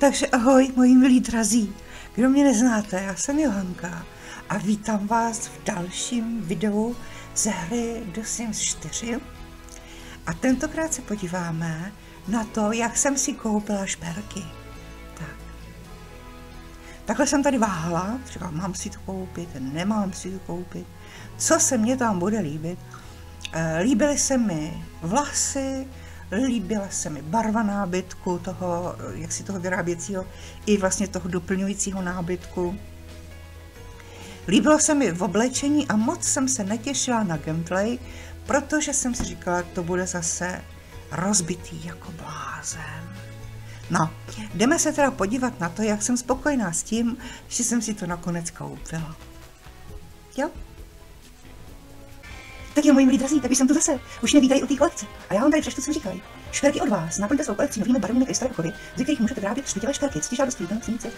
Takže ahoj, moji milí drazí. Kdo mě neznáte, já jsem Johanka a vítám vás v dalším videu ze hry The Sims 4. A tentokrát se podíváme na to, jak jsem si koupila šperky. Tak. Takhle jsem tady váhala, říkala, mám si to koupit, nemám si to koupit, co se mně tam bude líbit. Eh, líbily se mi vlasy, líbila se mi barva nábytku, toho, jak si toho vyráběcího, i vlastně toho doplňujícího nábytku. Líbilo se mi v oblečení a moc jsem se netěšila na gameplay, protože jsem si říkala, to bude zase rozbitý jako blázen. No, jdeme se teda podívat na to, jak jsem spokojená s tím, že jsem si to nakonec koupila. Jo? Tak jo, moji milí drazí, tak jsem tu zase. Už mě vítají u té kolekce. A já vám tady přečtu, co říkají. Šperky od vás. Naplňte svou kolekci novými barevnými krystaly kovy, ze kterých můžete vyrábět špitělé šperky, ctižádostí, pomocníci,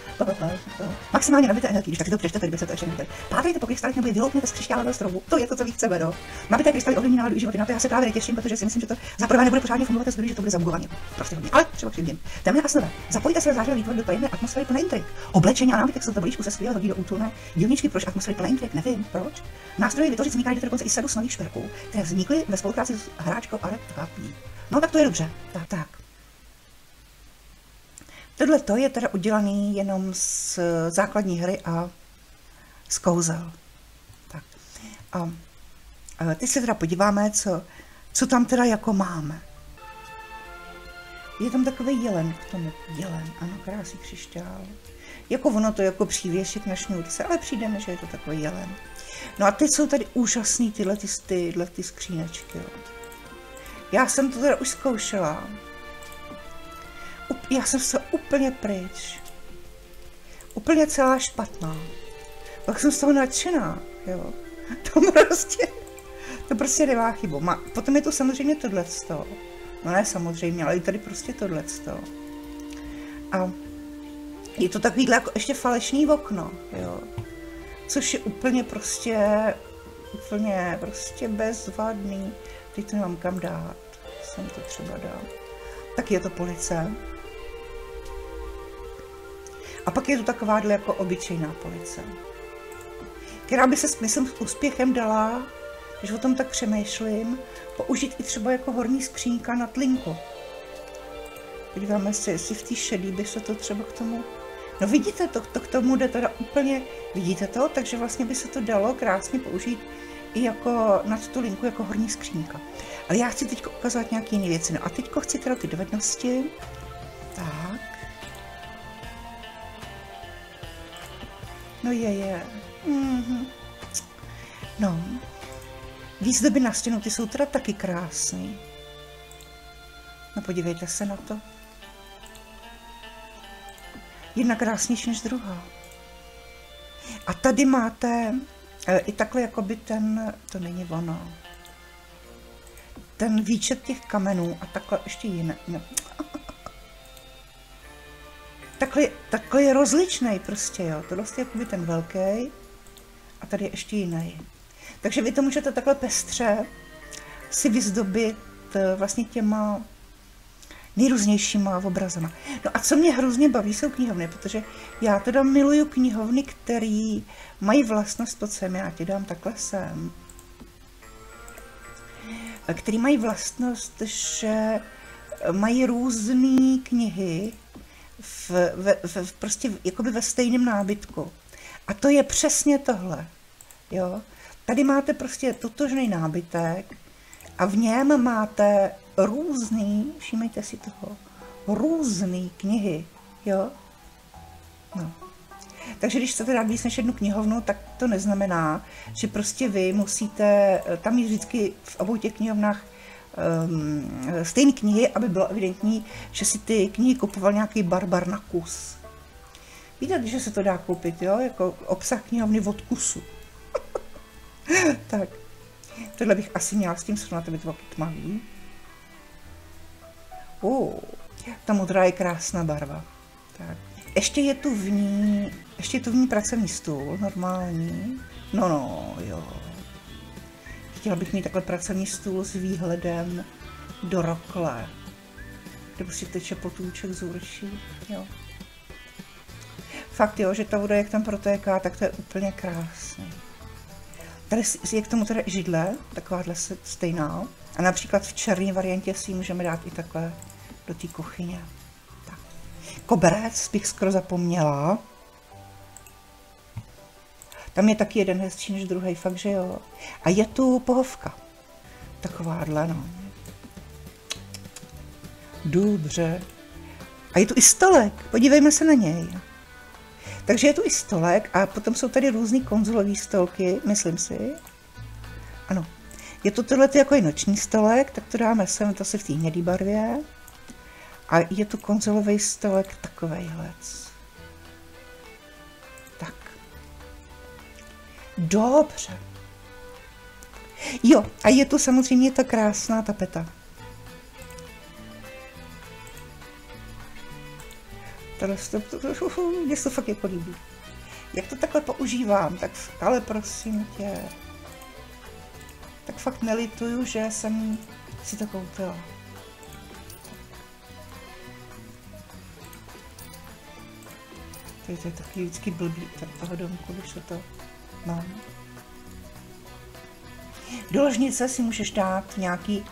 maximálně nabité energie, když tak si to přečtete, kdyby se to ještě neviděli. Pátejte po krystalech nebo je vyloupněte z křišťálového stromu. To je to, co vy chceme, no. Nabité krystaly ovlivní náladu životy. Na to já se právě netěším, protože si myslím, že to za prvé nebude pořádně fungovat, zdrojí, že to bude zabugovaně. Prostě hodně. Ale třeba přijím. Temné a snové. Zapojte své zářivé výtvory do tajemné atmosféry plné intrik. Oblečení a nábytek se to blížku se skvěle hodí do útulné dílničky, proč atmosféry plné intrik, nevím, proč. Nástroje vytvořit vznikají dokonce i sadu nových šperků, které vznikly ve spolupráci s hráčkou Aret No tak to je dobře. Tak, tak. Tohle to je teda udělaný jenom z základní hry a z kouzel. Tak. A, a teď se teda podíváme, co, co tam teda jako máme. Je tam takový jelen k tomu. Jelen, ano, krásný křišťál. Jako ono to jako přívěšek na šňůrce, ale přijde mi, že je to takový jelen. No a teď jsou tady úžasný tyhle, ty, tyhle ty skřínečky. Jo. Já jsem to teda už zkoušela já jsem se úplně pryč. Úplně celá špatná. Pak jsem z toho nadšená, jo. To prostě, to prostě nemá chybu. Má, potom je to samozřejmě tohleto. No ne samozřejmě, ale i tady prostě tohleto. A je to takovýhle jako ještě falešný okno, jo. Což je úplně prostě, úplně prostě bezvadný. Teď to nemám kam dát. Jsem to třeba dal. Tak je to police. A pak je to takováhle jako obyčejná police, která by se smyslem s úspěchem dala, když o tom tak přemýšlím, použít i třeba jako horní skřínka na tlinku. Podíváme se, jestli v té šedý by se to třeba k tomu... No vidíte, to, to k tomu jde teda úplně... Vidíte to? Takže vlastně by se to dalo krásně použít i jako nad tu linku jako horní skřínka. Ale já chci teď ukázat nějaké jiné věci. No a teď chci teda ty dovednosti. Tak. No je, je. Mm-hmm. No. Výzdoby na stěnu, ty jsou teda taky krásný. No podívejte se na to. Jedna krásnější než druhá. A tady máte e, i takhle jakoby ten, to není ono, ten výčet těch kamenů a takhle ještě jiné. No takhle, takhle je rozličný prostě, jo. Tohle je jakoby ten velký a tady je ještě jiný. Takže vy to můžete takhle pestře si vyzdobit eh, vlastně těma nejrůznějšíma obrazama. No a co mě hrozně baví, jsou knihovny, protože já teda miluju knihovny, které mají vlastnost, to sem, já ti dám takhle sem, který mají vlastnost, že mají různé knihy, v, v, v, prostě jakoby ve stejném nábytku. A to je přesně tohle. Jo? Tady máte prostě totožný nábytek a v něm máte různý, všímejte si toho, různý knihy. Jo? No. Takže když chcete dát víc než jednu knihovnu, tak to neznamená, že prostě vy musíte, tam je vždycky v obou těch knihovnách um, stejné knihy, aby bylo evidentní, že si ty knihy kupoval nějaký barbar na kus. Víte, že se to dá koupit, jo? Jako obsah knihovny od kusu. tak. Tohle bych asi měla s tím srovnat, aby to bylo tmavý. Uh, ta modrá je krásná barva. Tak. Ještě je tu v ní, ještě je tu v ní pracovní stůl, normální. No, no, jo. Chtěla bych mít takhle pracovní stůl s výhledem do rokle, kde prostě teče potůček z určí, jo. Fakt jo, že ta voda, jak tam protéká, tak to je úplně krásný. Tady je k tomu teda židle, takováhle stejná. A například v černé variantě si ji můžeme dát i takhle do té kuchyně. Tak. Koberec bych skoro zapomněla. Tam je taky jeden hezčí než druhý, fakt, že jo. A je tu pohovka. Takováhle, no. Dobře. A je tu i stolek, podívejme se na něj. Takže je tu i stolek a potom jsou tady různý konzolové stolky, myslím si. Ano. Je to tohle jako je noční stolek, tak to dáme sem, to se v té hnědé barvě. A je tu konzolový stolek takovejhle. Tak. Dobře. Jo, a je tu samozřejmě ta krásná tapeta. Tohle to, to, to, to, se to fakt jako líbí. Jak to takhle používám, tak ale prosím tě, tak fakt nelituju, že jsem si to koupila. Tady to je taky vždycky blbý toho domku, když se to mám. Do ložnice si můžeš dát nějaký,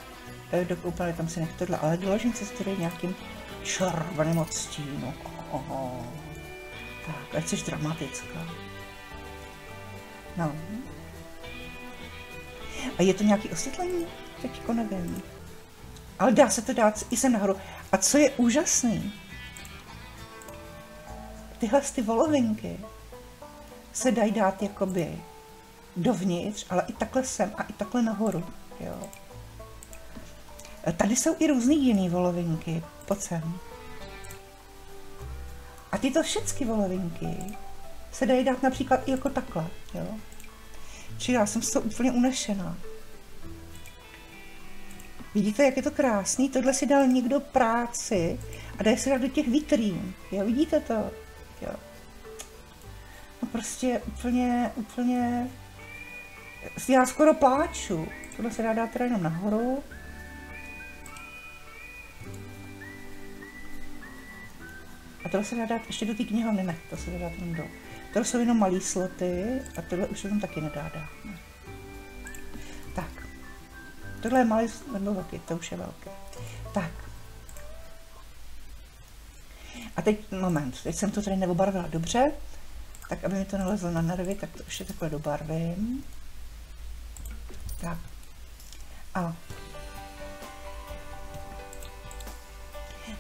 eh, do koupele tam si nech tohle, ale do ložnice si tady nějakým červeným odstínu. Oh, tak, ať jsi dramatická. No. A je to nějaký osvětlení? Teďko nevím. Ale dá se to dát i sem nahoru. A co je úžasný, tyhle ty volovinky se dají dát jakoby dovnitř, ale i takhle sem a i takhle nahoru. Jo. Tady jsou i různý jiný volovinky. Pojď sem. A tyto všechny volovinky se dají dát například i jako takhle. Jo. Čili já jsem z toho úplně unešená. Vidíte, jak je to krásný? Tohle si dal někdo práci a dá se dát do těch vitrín. Jo, vidíte to? Prostě úplně, úplně... Já skoro pláču. Tohle se dá dát teda jenom nahoru. A tohle se dá dát ještě do té knihovny, ne, to se dá dát jenom do. Tohle jsou jenom malý sloty a tohle už se tam taky nedá dát. Ne. Tak. Tohle je malý nebo velký, to už je velký. Tak. A teď moment, teď jsem to tady neobarvila dobře, tak aby mi to nalezlo na nervy, tak to ještě takhle dobarvím. Tak. A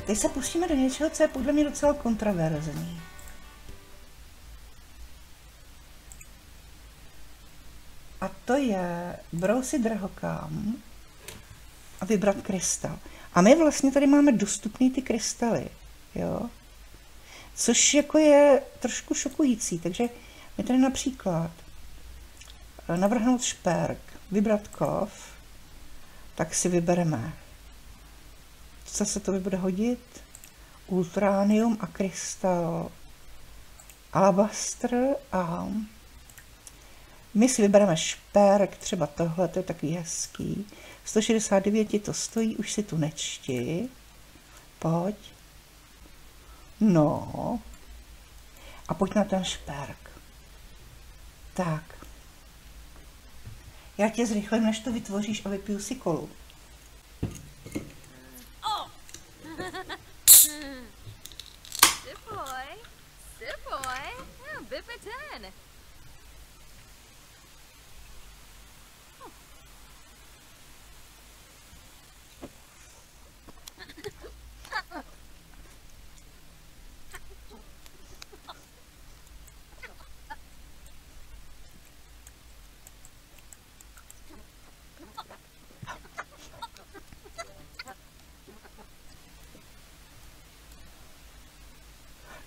Teď se pustíme do něčeho, co je podle mě docela kontraverzní. A to je brousit drahokám a vybrat krystal. A my vlastně tady máme dostupný ty krystaly, jo? Což jako je trošku šokující, takže my tady například navrhnout šperk, vybrat kov, tak si vybereme co se to bude hodit? Ultránium a krystal alabastr a my si vybereme šperk, třeba tohle, to je takový hezký. 169 to stojí, už si tu nečti. Pojď. No. A pojď na ten šperk. Tak. Já tě zrychlím, než to vytvoříš a vypiju si kolu. ten.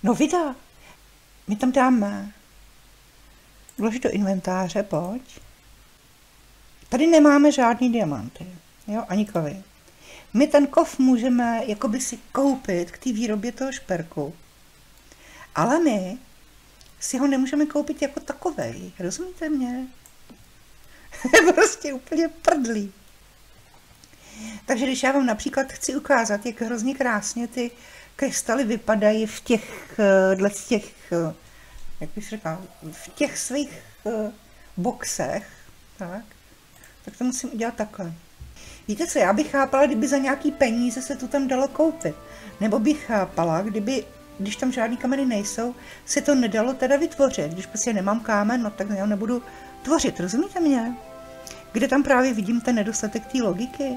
No vida, my tam dáme vlož do inventáře, pojď. Tady nemáme žádný diamanty, jo, ani kovy. My ten kov můžeme jakoby si koupit k té výrobě toho šperku, ale my si ho nemůžeme koupit jako takovej, rozumíte mě? Je prostě úplně prdlý. Takže když já vám například chci ukázat, jak hrozně krásně ty krystaly vypadají v těch, eh, v těch jak bych řekla, v těch svých uh, boxech, tak, tak to musím udělat takhle. Víte co, já bych chápala, kdyby za nějaký peníze se to tam dalo koupit. Nebo bych chápala, kdyby, když tam žádný kameny nejsou, se to nedalo teda vytvořit. Když prostě nemám kámen, no tak já nebudu tvořit, rozumíte mě? Kde tam právě vidím ten nedostatek té logiky?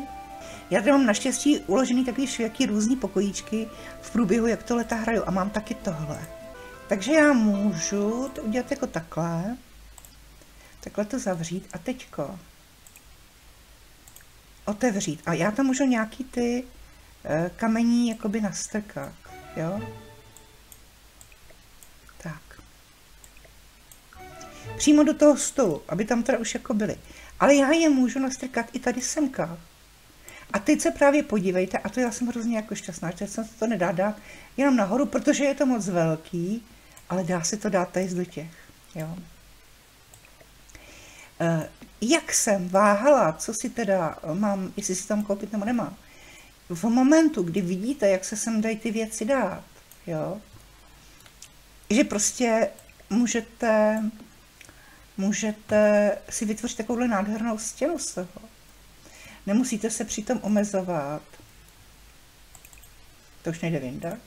Já tady mám naštěstí uložený takový všelijaký různý pokojíčky v průběhu, jak to leta hraju a mám taky tohle. Takže já můžu to udělat jako takhle, takhle to zavřít a teďko otevřít. A já tam můžu nějaký ty e, kamení jakoby nastrkat, jo? Tak. Přímo do toho stolu, aby tam teda už jako byly. Ale já je můžu nastrkat i tady semka. A teď se právě podívejte, a to já jsem hrozně jako šťastná, že se to nedá dát jenom nahoru, protože je to moc velký, ale dá se to dát tady do těch. Jo. E, jak jsem váhala, co si teda mám, jestli si tam koupit nebo nemám, v momentu, kdy vidíte, jak se sem dají ty věci dát, jo, že prostě můžete, můžete si vytvořit takovouhle nádhernou stěnu z toho. Nemusíte se přitom omezovat. To už nejde vyndat.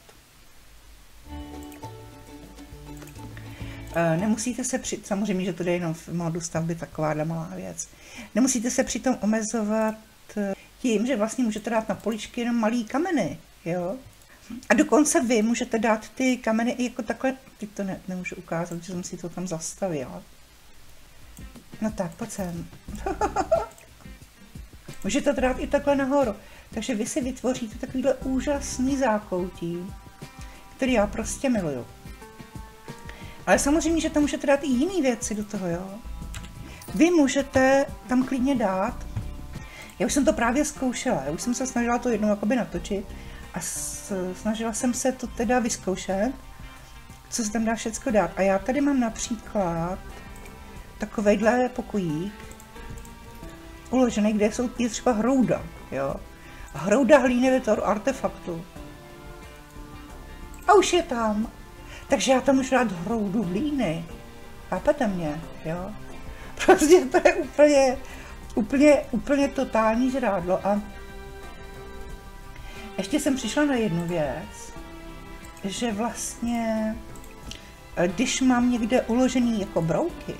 Eh, nemusíte se při, samozřejmě, že to jde jenom v modu stavby, takováhle malá věc. Nemusíte se přitom omezovat eh, tím, že vlastně můžete dát na poličky jenom malý kameny, jo. A dokonce vy můžete dát ty kameny i jako takhle, teď to ne, nemůžu ukázat, že jsem si to tam zastavila. No tak, pojď sem. můžete to dát i takhle nahoru. Takže vy si vytvoříte takovýhle úžasný zákoutí, který já prostě miluju. Ale samozřejmě, že tam můžete dát i jiné věci do toho, jo. Vy můžete tam klidně dát, já už jsem to právě zkoušela, já už jsem se snažila to jednou jakoby natočit a snažila jsem se to teda vyzkoušet, co se tam dá všecko dát. A já tady mám například takovejhle pokojík, uložený, kde jsou je třeba hrouda, jo. Hrouda hlíny to artefaktu. A už je tam. Takže já tam můžu dát hroudu hlíny. Chápete mě, jo? Prostě to je úplně, úplně, úplně totální žrádlo. A ještě jsem přišla na jednu věc, že vlastně, eh, když mám někde uložený jako brouky,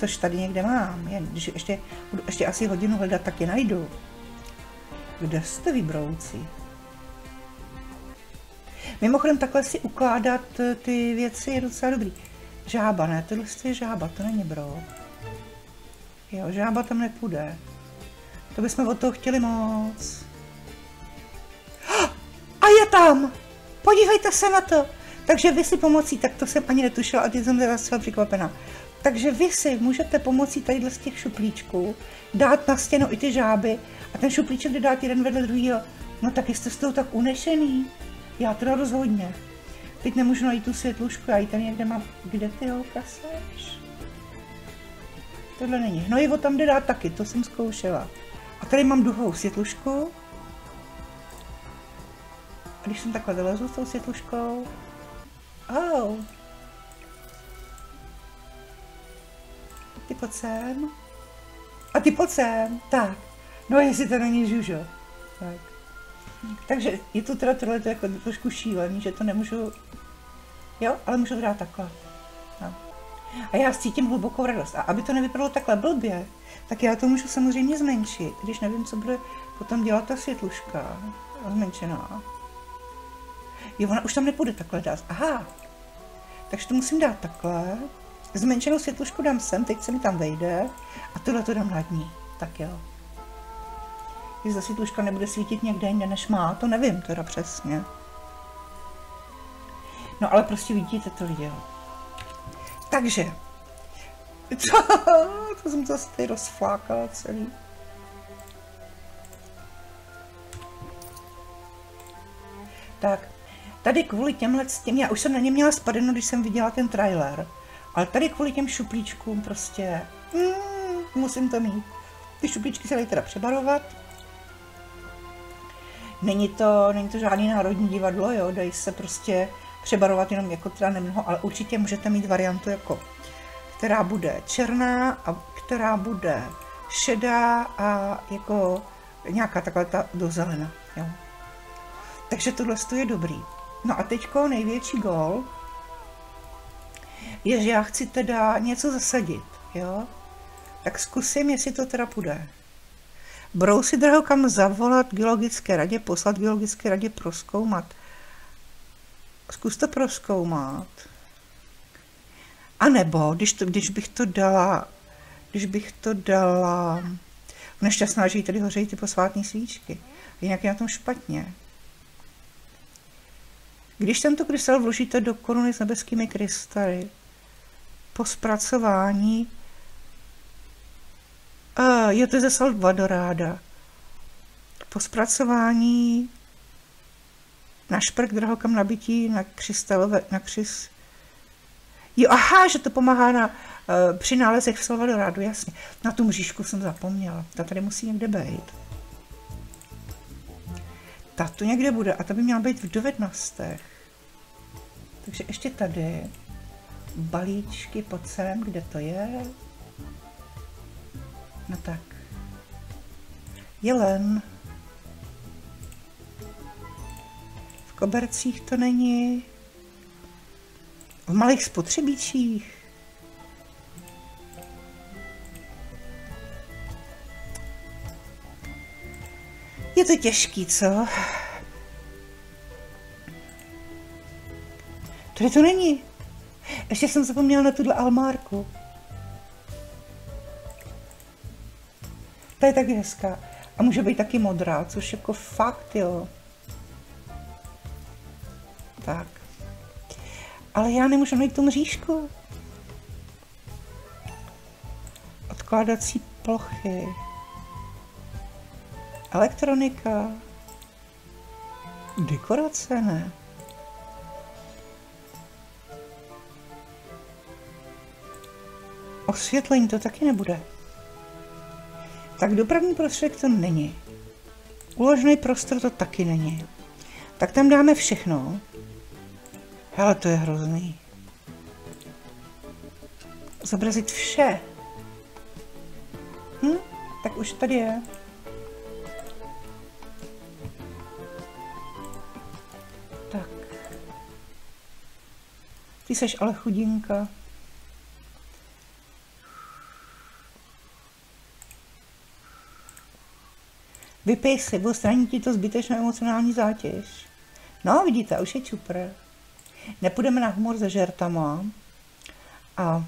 což tady někde mám, jen když ještě, budu ještě asi hodinu hledat, tak je najdu. Kde jste vy brouci? Mimochodem takhle si ukládat eh, ty věci je docela dobrý. Žába, ne, tohle je žába, to není bro. Jo, žába tam nepůjde. To bychom od toho chtěli moc. A je tam! Podívejte se na to! Takže vy si pomocí, tak to jsem ani netušila a teď jsem teda překvapená. Takže vy si můžete pomocí tadyhle z těch šuplíčků dát na stěnu i ty žáby a ten šuplíček jde dát jeden vedle druhého. No tak jste z toho tak unešený. Já teda rozhodně. Teď nemůžu najít tu světlušku, já ji tady někde mám. Kde ty ho kaseš? Tohle není. Hnojivo tam jde dát taky, to jsem zkoušela. A tady mám duhovou světlušku. A když jsem takhle vylezu s tou světluškou... Oh. Ty pojď sem. A ty pojď sem. Tak. No jestli to není žužo. Tak. Takže je to teda tohle jako trošku šílený, že to nemůžu, jo, ale můžu dát takhle. No. A já cítím hlubokou radost. A aby to nevypadalo takhle blbě, tak já to můžu samozřejmě zmenšit, když nevím, co bude potom dělat ta světluška zmenšená. Jo, ona už tam nepůjde takhle dát. Aha, takže to musím dát takhle. Zmenšenou světlušku dám sem, teď se mi tam vejde a tohle to dám nad ní. Tak jo. Jestli světluška nebude svítit někde jinde, než má, to nevím teda přesně. No ale prostě vidíte to video. Takže, to, to jsem zase tady rozflákala celý. Tak, tady kvůli těmhle s tím, já už jsem na ně měla spadeno, když jsem viděla ten trailer, ale tady kvůli těm šuplíčkům prostě, mm, musím to mít. Ty šuplíčky se dají teda přebarovat, Není to, není to žádný národní divadlo, jo, dají se prostě přebarovat jenom jako teda nemnoho, ale určitě můžete mít variantu jako, která bude černá a která bude šedá a jako nějaká taková ta do zelena. Jo. Takže tohle je dobrý. No a teďko největší gol je, že já chci teda něco zasadit, jo. Tak zkusím, jestli to teda půjde. Budou si kam zavolat geologické radě, poslat geologické radě proskoumat. Zkus to proskoumat. A nebo, když, to, když bych to dala, když bych to dala, nešťastná, že jí tady hořejí ty posvátné svíčky. Jinak je na tom špatně. Když tento krystal vložíte do koruny s nebeskými krystaly, po zpracování a je to ze Salvadoráda. Po zpracování na šprk drahokam nabití na krystalové, na krys... Jo, aha, že to pomáhá na, uh, při nálezech v Salvadorádu, jasně. Na tu mřížku jsem zapomněla. Ta tady musí někde být. Ta tu někde bude a ta by měla být v dovednostech. Takže ještě tady balíčky pod sem, kde to je. No tak. Jelen. V kobercích to není. V malých spotřebíčích. Je to těžký, co? Tady to není. Ještě jsem zapomněla na tuhle almárku. Ta je taky hezká. A může být taky modrá, což jako fakt, jo. Tak. Ale já nemůžu najít tu mřížku. Odkládací plochy. Elektronika. Dekorace, ne? Osvětlení to taky nebude. Tak dopravní prostředek to není. Uložený prostor to taky není. Tak tam dáme všechno. Ale to je hrozný. Zobrazit vše. Hm? Tak už tady je. Tak. Ty seš ale chudinka. Vypij si, odstraní ti to zbytečnou emocionální zátěž. No, vidíte, už je čupr. Nepůjdeme na humor se žertama. A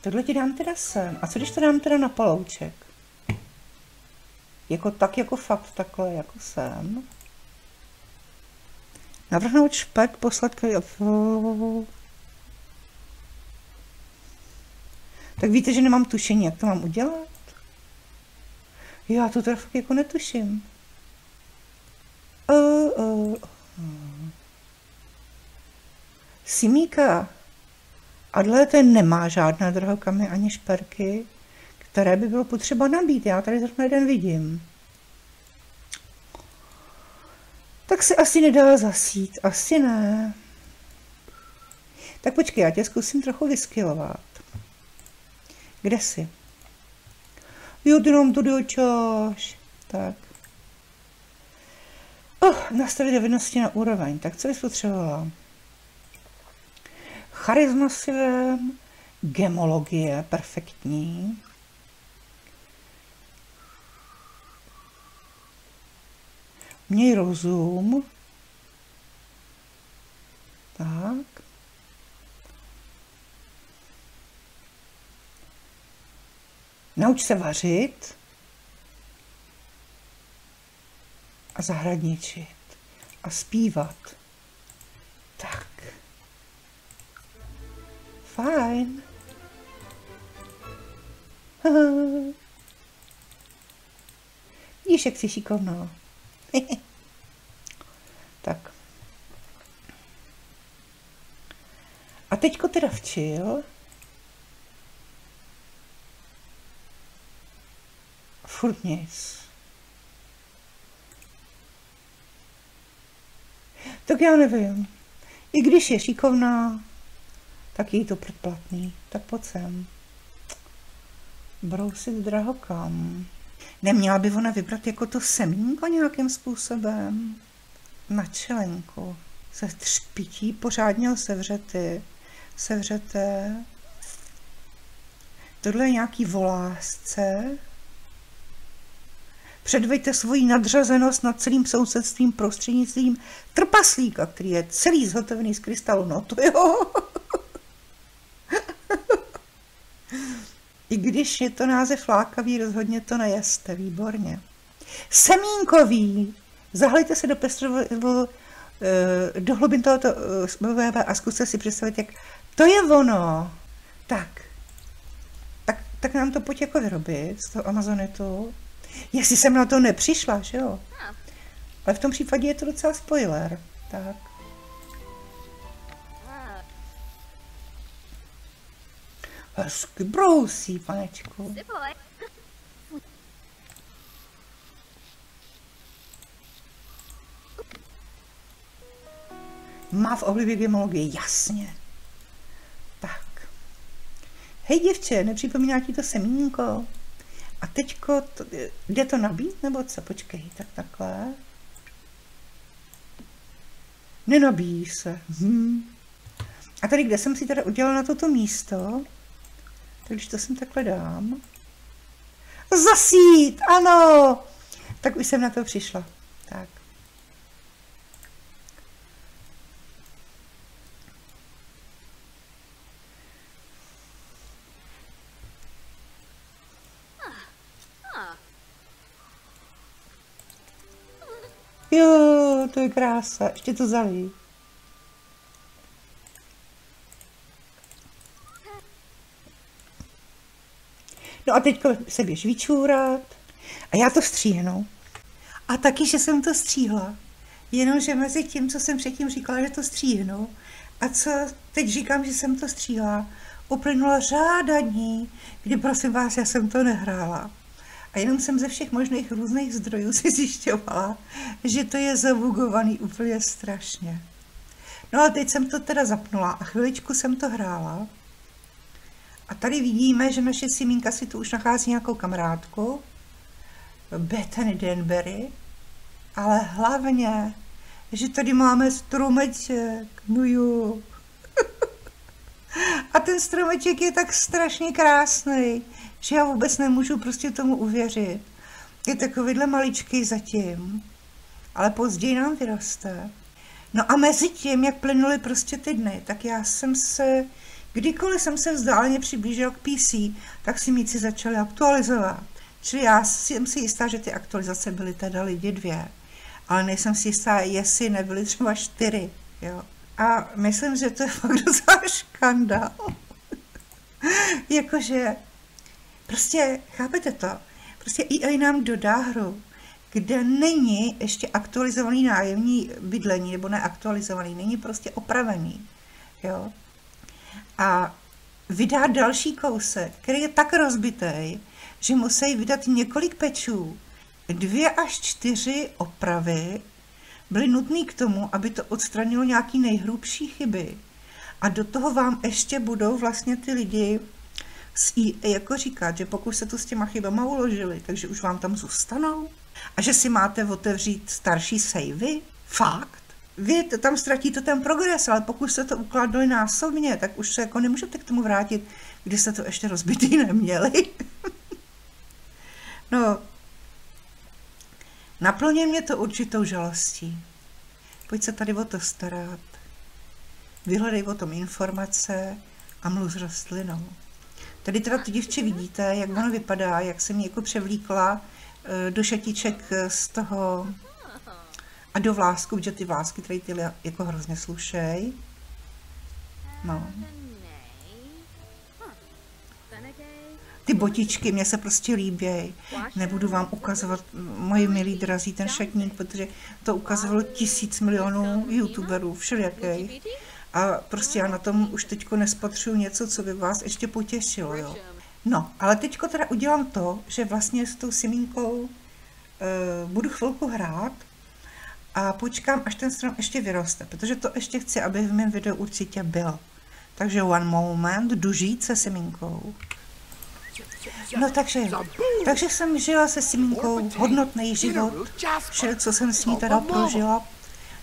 tohle ti dám teda sem. A co když to dám teda na palouček? Jako tak, jako fakt takhle, jako sem. Navrhnout špek, poslat tak víte, že nemám tušení, jak to mám udělat? Já to teda fakt jako netuším. Uh, uh, uh. Simíka. A ten nemá žádné drahokamy ani šperky, které by bylo potřeba nabít. Já tady zrovna jeden vidím. Tak se asi nedá zasít. Asi ne. Tak počkej, já tě zkusím trochu vyskylovat. Kde jsi? Nám to dočáš. Tak. Oh, nastavit dovednosti na úroveň. Tak co bys potřebovala? Charisma si vem, gemologie, perfektní. Měj rozum. Tak. Nauč se vařit a zahradničit a zpívat. Tak. Fajn. Víš, jak jsi šikovná. tak. A teďko teda včil. Furt nic. Tak já nevím. I když je šikovná, tak je to předplatný. Tak pojď sem. Brousit drahokam. Neměla by ona vybrat jako to semínko nějakým způsobem? Na čelenku. Se třpití, pořádně sevřety. Sevřete. Tohle je nějaký volásce. Předvejte svoji nadřazenost nad celým sousedstvím prostřednictvím trpaslíka, který je celý zhotovený z krystalu. No to jo. I když je to název lákavý, rozhodně to nejeste, výborně. Semínkový. Zahlejte se do pestrového, eh, do hlubin tohoto eh, a zkuste si představit, jak to je ono. Tak, tak, tak nám to pojď jako vyrobit z toho Amazonetu. Jestli jsem na to nepřišla, že jo? Ale v tom případě je to docela spoiler. Tak. Hezky brousí, panečku. Má v oblibě gemologie, jasně. Tak. Hej děvče, nepřipomíná ti to semínko? A teďko, to, jde to nabít, nebo co? Počkej, tak takhle. Nenabíjí se. Hm. A tady, kde jsem si teda udělala na toto místo, tak když to sem takhle dám. Zasít, ano! Tak už jsem na to přišla. Tak. Jo, to je krása. Ještě to zalí. No a teď se běž vyčůrat. A já to stříhnu. A taky, že jsem to stříhla. Jenomže mezi tím, co jsem předtím říkala, že to stříhnu, a co teď říkám, že jsem to stříhla, uplynula řáda dní, kdy prosím vás, já jsem to nehrála. A jenom jsem ze všech možných různých zdrojů si zjišťovala, že to je zavugovaný úplně strašně. No a teď jsem to teda zapnula a chviličku jsem to hrála. A tady vidíme, že naše Simínka si tu už nachází nějakou kamarádku, Bethany Denbury, ale hlavně, že tady máme stromeček, no jo. a ten stromeček je tak strašně krásný, že já vůbec nemůžu prostě tomu uvěřit. Je takovýhle maličký zatím, ale později nám vyroste. No a mezi tím, jak plynuly prostě ty dny, tak já jsem se Kdykoliv jsem se vzdáleně přiblížil k PC, tak si míci začali aktualizovat. Čili já jsem si jistá, že ty aktualizace byly teda lidi dvě, ale nejsem si jistá, jestli nebyly třeba čtyři. Jo. A myslím, že to je fakt docela škandál. Jakože, prostě, chápete to? Prostě EA nám dodá hru, kde není ještě aktualizovaný nájemní bydlení, nebo neaktualizovaný, není prostě opravený. Jo? a vydá další kousek, který je tak rozbitý, že musí vydat několik pečů. Dvě až čtyři opravy byly nutné k tomu, aby to odstranilo nějaký nejhrubší chyby. A do toho vám ještě budou vlastně ty lidi EA jako říkat, že pokud se to s těma chybama uložili, takže už vám tam zůstanou. A že si máte otevřít starší savey. Fakt vy tam ztratíte ten progres, ale pokud jste to ukladli násobně, tak už se jako nemůžete k tomu vrátit, když jste to ještě rozbitý neměli. no, naplně mě to určitou žalostí. Pojď se tady o to starat. Vyhledej o tom informace a mluv s rostlinou. Tady teda to dívče vidíte, jak ono vypadá, jak se mi jako převlíkla eh, do šatiček z toho a do vlásku, protože ty vlásky tady ty jako hrozně slušej. No. Ty botičky mě se prostě líbí. Nebudu vám ukazovat, moji milí drazí, ten šatník, protože to ukazovalo tisíc milionů youtuberů, všelijakých. A prostě já na tom už teďko nespatřuju něco, co by vás ještě potěšilo, jo. No, ale teďko teda udělám to, že vlastně s tou Simínkou uh, budu chvilku hrát a počkám, až ten strom ještě vyroste, protože to ještě chci, aby v mém videu určitě bylo. Takže one moment, jdu žít se semínkou. No takže, takže jsem žila se semínkou hodnotný život, vše, co jsem s ní teda prožila.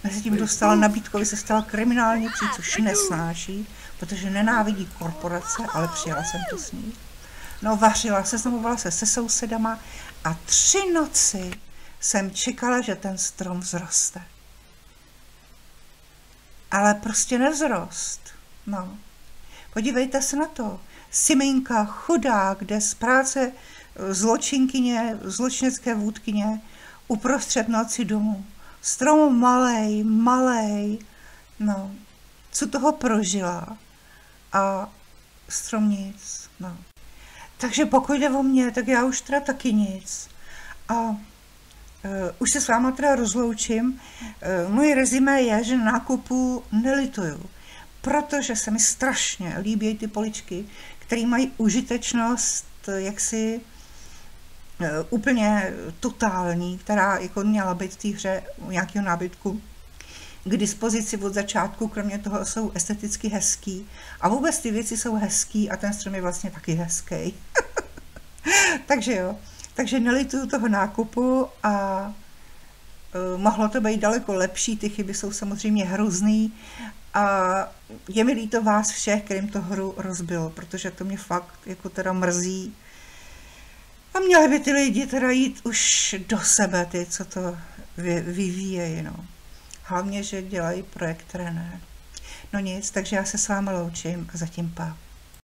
Mezi tím dostala nabídku, aby se stala kriminálnicí, což nesnáší, protože nenávidí korporace, ale přijala jsem to s ní. No vařila, seznamovala se se sousedama a tři noci jsem čekala, že ten strom vzroste. Ale prostě nevzrost. No. Podívejte se na to. Siminka chudá, kde z práce zločinkyně, zločinecké vůdkyně uprostřed noci domů. Strom malej, malej, no, co toho prožila a strom nic, no. Takže pokud jde o mě, tak já už teda taky nic. A uh, už se s váma teda rozloučím. Uh, moje rezime je, že nákupu nelituju, protože se mi strašně líbí ty poličky, které mají užitečnost jaksi úplně totální, která jako měla být v té hře nějakého nábytku k dispozici od začátku, kromě toho jsou esteticky hezký. A vůbec ty věci jsou hezký a ten strom je vlastně taky hezký. Takže jo, takže nelituju toho nákupu a uh, mohlo to být daleko lepší, ty chyby jsou samozřejmě hrozný a je mi líto vás všech, kterým to hru rozbilo, protože to mě fakt jako teda mrzí. A měli by ty lidi teda jít už do sebe, ty, co to vyvíjejí, no. Hlavně, že dělají projekt, ne. No nic, takže já se s vámi loučím a zatím pa.